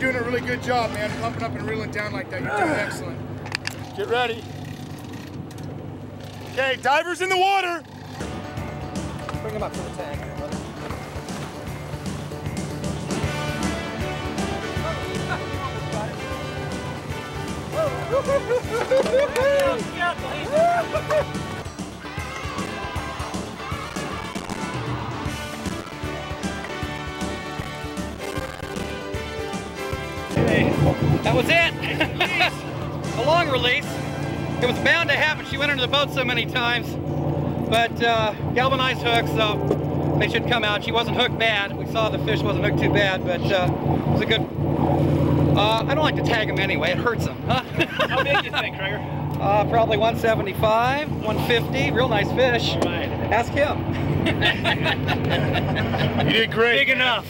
You're doing a really good job, man. Pumping up and reeling down like that. You're doing excellent. Get ready. Okay, divers in the water. Bring them up to the tank. That was it. a long release. It was bound to happen. She went under the boat so many times. But uh, galvanized hooks, so they should come out. She wasn't hooked bad. We saw the fish wasn't hooked too bad, but uh, it was a good. Uh, I don't like to tag them anyway. It hurts them. Huh? How big do you think, Krager? Uh, probably 175, 150. Real nice fish. All right. Ask him. You did great. Big enough.